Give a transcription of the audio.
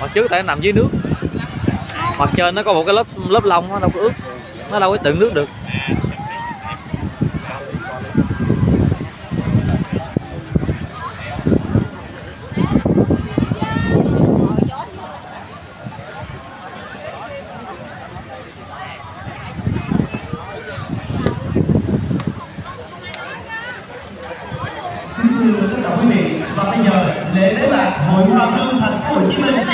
mặt trước tại nó nằm dưới nước. Mặt trên nó có một cái lớp lớp lông nó đâu có ướt. Nó đâu có tự nước được. Và bây 我们生产过。